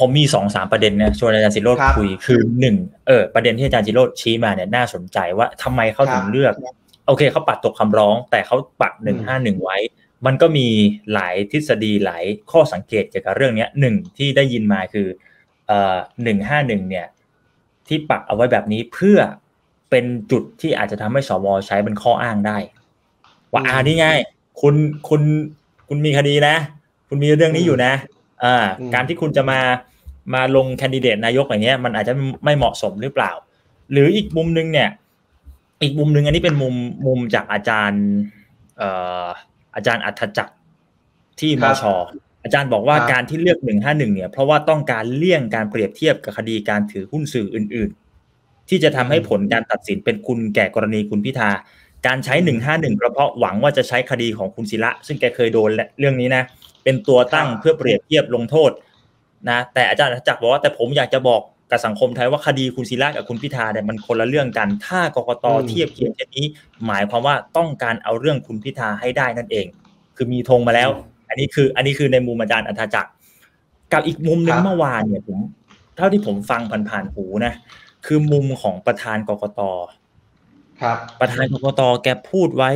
ผมมีสองสามประเด็นนะชวนอาจารย์สิโรดคุยคือหนึ่งเออประเด็นที่อาจารย์สิโรดชี้มาเนี่ยน่าสนใจว่าทำไมเขาถึงเลือก โอเคเขาปัดตกคำร้อง แต่เขาปักหนึ่งห้าหนึ่งไว้ มันก็มีหลายทฤษฎีหลายข้อสังเกตเกี่ยวกับเรื่องนี้หนึ่งที่ได้ยินมาคือเอ่อหนึ่งห้าหนึ่งเนี่ย ที่ปักเอาไว้แบบนี้เพื่อเป็นจุดที่อาจจะทำให้สวใช้เป็นข้ออ้างได้ ว่าอ่านี่ไงคุณคุณคุณมีคดีนะ คุณมีเรื่องนี้อยู่นะอ่าการที่คุณจะมา มาลงแคนดิเดตนายกอย่างเงี้ยมันอาจจะไม่เหมาะสมหรือเปล่า หรืออีกมุมนึงเนี่ย อีกมุมนึงอันนี้เป็นมุมมุมจากอาจารย์เอ่ออาจารย์อัธจักรที่มชอาจารย์บอกว่าการที่เลือกหนึ่งห้าหนึ่งเนี่ย เพราะว่าต้องการเลี่ยงการเปรียบเทียบกับคดีการถือหุ้นสื่ออื่น ๆ ที่จะทำให้ผลการตัดสินเป็นคุณแก่กรณีคุณพิธาการใช้หนึ่งห้าหนึ่งเพราะหวังว่าจะใช้คดีของคุณศิระซึ่งแกเคยโดนเรื่องนี้นะ เป็นตัวตั้งเพื่อเปรียบเทียบลงโทษ นะแต่อาจารย์จักรบอกว่าแต่ผมอยากจะบอกกับสังคมไทยว่าคดีคุณศิระกับคุณพิธาเนี่ยมันคนละเรื่องกัน ถ้ากกตเทียบเคียงเช่นนี้ หมายความว่าต้องการเอาเรื่องคุณพิธาให้ได้นั่นเอง คือมีธงมาแล้ว อันนี้คืออันนี้คือในมุมอาจารย์อัธจักร กับอีกมุมหนึ่งเมื่อวานเนี่ยผมเท่าที่ผมฟังผ่านๆหูนะคือมุมของประธานกกตครับ ประธานกกตแกพูดไว้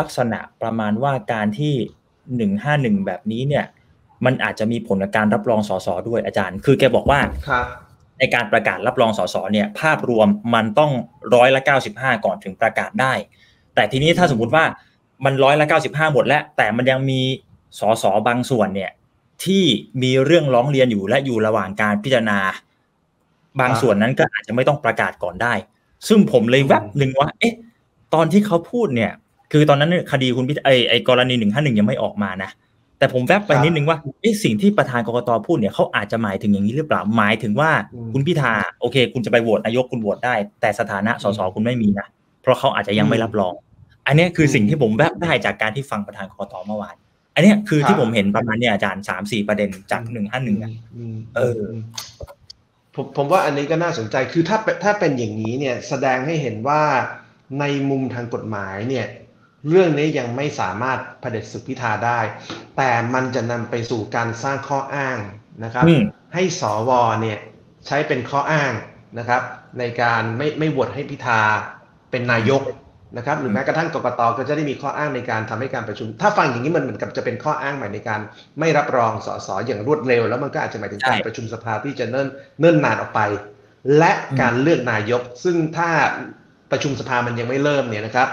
ลักษณะประมาณว่าการที่หนึ่งห้าหนึ่งแบบนี้เนี่ย มันอาจจะมีผลกับการรับรองสสด้วยอาจารย์ คือแกบอกว่าในการประกาศรับรองสสเนี่ย ภาพรวมมันต้องร้อยละเก้าสิบห้าก่อนถึงประกาศได้ แต่ทีนี้ถ้าสมมติว่ามันร้อยละเก้าสิบห้าหมดแล้ว แต่มันยังมีสสบางส่วนเนี่ย ที่มีเรื่องร้องเรียนอยู่และอยู่ระหว่างการพิจารณา บางส่วนนั้นก็อาจจะไม่ต้องประกาศก่อนได้ ซึ่งผมเลยแวบหนึ่งว่า เอ๊ะ ตอนที่เขาพูดเนี่ย คือตอนนั้นคดีคุณพิไอไอกรณีหนึ่งห้าหนึ่งยังไม่ออกมานะ แต่ผมแวบไปนิดนึงว่าเอ๊ะสิ่งที่ประธานกรกตพูดเนี่ยเขาอาจจะหมายถึงอย่างนี้หรือเปล่าหมายถึงว่าคุณพิธาโอเค คุณจะไปโหวตนายกคุณโหวตได้ แต่สถานะสสคุณไม่มีนะเพราะเขาอาจจะยังไม่รับรอง อันนี้คือสิ่งที่ผมแวบได้จากการที่ฟังประธานกรกตเมื่อวานอันนี้คือที่ผมเห็นประมาณเนี่ยอาจารย์สามสี่ประเด็นจากหนึ่งห้าหนึ่งอะเออผมผมว่าอันนี้ก็น่าสนใจคือถ้าถ้าเป็นอย่างนี้เนี่ยแสดงให้เห็นว่าในมุมทางกฎหมายเนี่ย เรื่องนี้ยังไม่สามารถเผด็จศึกพิธาได้ แต่มันจะนำไปสู่การสร้างข้ออ้างนะครับ ให้สวเนี่ยใช้เป็นข้ออ้างนะครับ ในการไม่ไม่โหวตให้พิธาเป็นนายกนะครับหรือแม้กระทั่งกรกตก็จะได้มีข้ออ้างในการทำให้การประชุม ถ้าฟังอย่างนี้มันเหมือนกับจะเป็นข้ออ้างใหม่ในการ ไม่รับรองสสอย่างรวดเร็ว แล้วมันก็อาจจะหมายถึงการประชุมสภาที่จะเนิ่นเนิ่นนานออกไป และการเลือกนายก ซึ่งถ้าประชุมสภามันยังไม่เริ่มเนี่ยนะครับ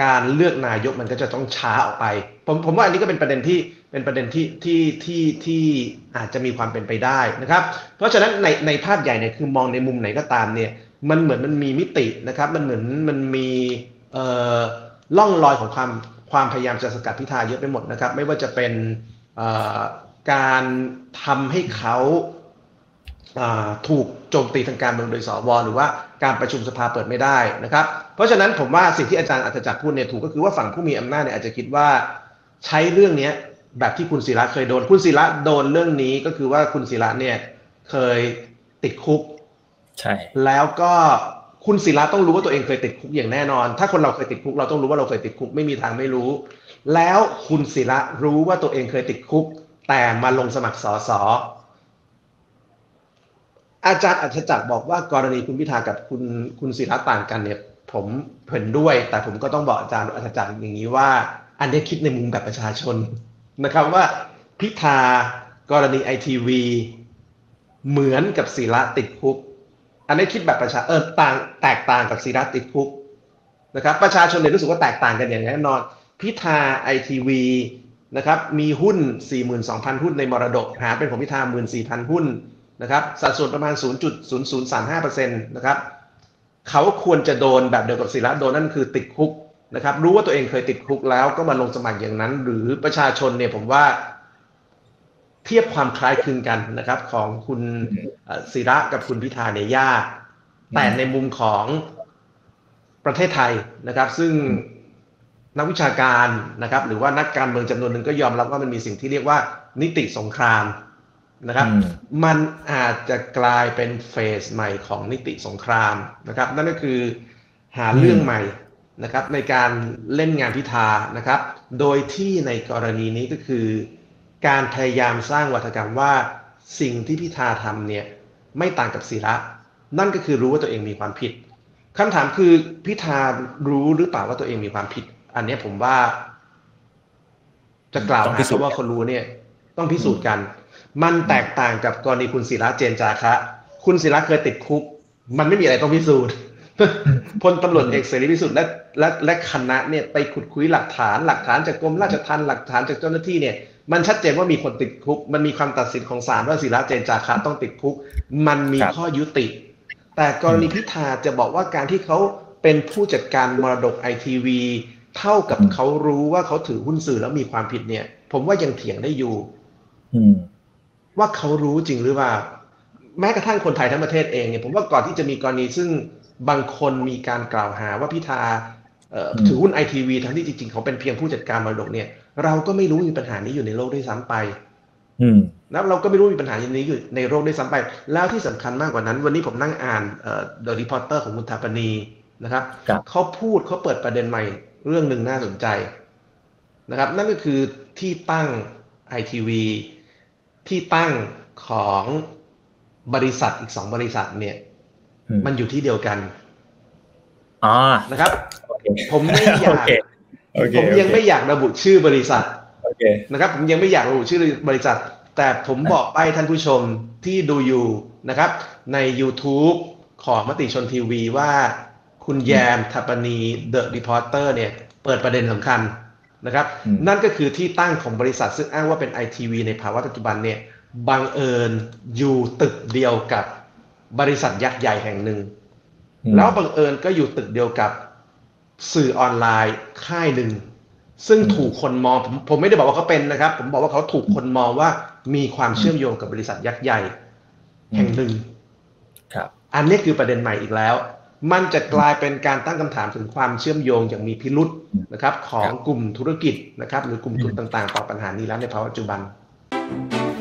การเลือกนายกมันก็จะต้องช้าออกไป ผมผมว่าอันนี้ก็เป็นประเด็นที่เป็นประเด็นที่ที่ที่ที่อาจจะมีความเป็นไปได้นะครับ เพราะฉะนั้นในในภาพใหญ่เนี่ยคือมองในมุมไหนก็ตามเนี่ยมันเหมือนมันมีมิตินะครับ มันเหมือนมันมีเอ่อล่องรอยของความความพยายามจะสกัดพิธาเยอะไปหมดนะครับ ไม่ว่าจะเป็นการทำให้เขา ถูกโจมตีทางการเมืองโดยสวหรือว่าการประชุมสภาเปิดไม่ได้นะครับ เพราะฉะนั้นผมว่าสิ่งที่อาจารย์อัจจักรพูดเนี่ยถูกก็คือว่าฝั่งผู้มีอำนาจเนี่ยอาจจะคิดว่าใช้เรื่องนี้แบบที่คุณศิระเคยโดน คุณศิระโดนเรื่องนี้ก็คือว่าคุณศิระเนี่ยเคยติดคุกใช่แล้วก็คุณศิระต้องรู้ว่าตัวเองเคยติดคุกอย่างแน่นอน ถ้าคนเราเคยติดคุกเราต้องรู้ว่าเราเคยติดคุกไม่มีทางไม่รู้ แล้วคุณศิระรู้ว่าตัวเองเคยติดคุก แต่มาลงสมัครสอสอ อาจารย์อัจฉริยบอกว่ากรณีคุณพิธากับคุณคุณศิระต่างกันเนี่ยผมเห็นด้วย แต่ผมก็ต้องบอกอาจารย์อัจฉริยอย่างนี้ว่า อันนี้คิดในมุมแบบประชาชนนะครับว่าพิธากรณีไอทีวีเหมือนกับศิระติดคุก อันนี้คิดแบบประชาเออต่างแตกต่างกับซีรัตติดคุกนะครับประชาชนเนี่ยรู้สึกว่าแตกต่างกันอย่างแน่นอน พิธาไอทีวีนะครับมีหุ้น 42,000 หุ้นในมรดกหาเป็นของพิธา14,000 หุ้น นะครับสัดส่วนประมาณ 0.0035%นะครับเขาควรจะโดนแบบเดียวกับศิระโดนนั่นคือติดคุกนะครับรู้ว่าตัวเองเคยติดคุกแล้วก็มาลงสมัครอย่างนั้น หรือประชาชนเนี่ยผมว่าเทียบความคล้ายคลึงกันนะครับ ของคุณศิระกับคุณพิธาเนี่ยยากแต่ในมุมของประเทศไทยนะครับ ซึ่งนักวิชาการนะครับ หรือว่านักการเมืองจำนวนหนึ่งก็ยอมรับว่ามันมีสิ่งที่เรียกว่านิติสงคราม นะครับ มันอาจจะกลายเป็นเฟสใหม่ของนิติสงครามนะครับ นั่นก็คือหาเรื่องใหม่นะครับในการเล่นงานพิธานะครับ โดยที่ในกรณีนี้ก็คือ การพยายามสร้างวัฒกรรมว่าสิ่งที่พิธาทำเนี่ยไม่ต่างกับศิระ นั่นก็คือรู้ว่าตัวเองมีความผิดคำถามคือพิธารู้หรือเปล่าว่าตัวเองมีความผิด อันนี้ผมว่า จะกล่าวหาว่าคนรู้เนี่ย ต้องพิสูจน์กัน มันแตกต่างกับกรณีคุณศิระเจนจาคะ คุณศิระเคยติดคุก มันไม่มีอะไรต้องพิสูจน์พลตำรวจเอกเสรีพิสุทธิ์และและและคณะเนี่ยไปขุดคุยหลักฐาน หลักฐานจากกรมราชทัณฑ์หลักฐานจากเจ้าหน้าที่เนี่ยมันชัดเจนว่ามีคนติดคุก มันมีความตัดสินของศาลว่าศิระเจนจาคะต้องติดคุก มันมีข้อยุติ แต่กรณีพิธาจะบอกว่าการที่เขาเป็นผู้จัดการมรดกไอทีวีเท่ากับเขารู้ว่าเขาถือหุ้นสื่อแล้วมีความผิดเนี่ย ผมว่ายังเถียงได้อยู่ ว่าเขารู้จริงหรือเปล่า แม้กระทั่งคนไทยทั้งประเทศเองเนี่ยผมว่าก่อนที่จะมีกรณีซึ่งบางคนมีการกล่าวหาว่าพิธาถือหุ้นไอทีวีทั้งที่จริงๆ เขาเป็นเพียงผู้จัดการมรดกเนี่ย เราก็ไม่รู้มีปัญหานี้อยู่ในโลกด้วยซ้ำไปแล้วเราก็ไม่รู้มีปัญหาอย่างนี้อยู่ในโลกด้วยซ้ำไป แล้วที่สำคัญมากกว่านั้น วันนี้ผมนั่งอ่านเอ่อ The Reporter ของคุณธาปณีนะครับเขาพูดเขาเปิดประเด็นใหม่เรื่องหนึ่งน่าสนใจนะครับ นั่นก็คือที่ตั้งไอทีวี ที่ตั้งของบริษัทอีกสองบริษัทเนี่ย มันอยู่ที่เดียวกันอ๋อนะครับ ผมไม่อยากผมยังไม่อยากระบุชื่อบริษัทนะครับ ผมยังไม่อยากระบุชื่อบริษัท แต่ผมบอกไปท่านผู้ชมที่ดูอยู่นะครับ ใน YouTube ของมติชนทีวีว่าคุณแยม ฐปณีย์ The Reporters เนี่ย เปิดประเด็นสำคัญ นะครับ นั่นก็คือที่ตั้งของบริษัทซึ่งอ้างว่าเป็นไอทีวีในภาวะปัจจุบันเนี่ยบังเอิญอยู่ตึกเดียวกับบริษัทยักษ์ใหญ่แห่งหนึ่ง แล้วบังเอิญก็อยู่ตึกเดียวกับสื่อออนไลน์ค่ายหนึ่ง ซึ่งถูกคนมองผมผมไม่ได้บอกว่าเขาเป็นนะครับ ผมบอกว่าเขาถูกคนมองว่ามีความเชื่อมโยงกับบริษัทยักษ์ใหญ่ แห่งหนึ่งครับ อันนี้คือประเด็นใหม่อีกแล้ว มันจะกลายเป็นการตั้งคำถามถึงความเชื่อมโยงอย่างมีพิรุษนะครับของกลุ่มธุรกิจนะครับหรือกลุ่มทุนต่างๆ ต่อปัญหานี้แล้วในภาวะปัจจุบัน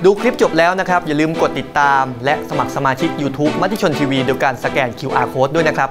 ดูคลิปจบแล้วนะครับ อย่าลืมกดติดตาม และสมัครสมาชิก YouTube มัติชนทีวีโดยการสแกน QR Code ด้วยนะครับ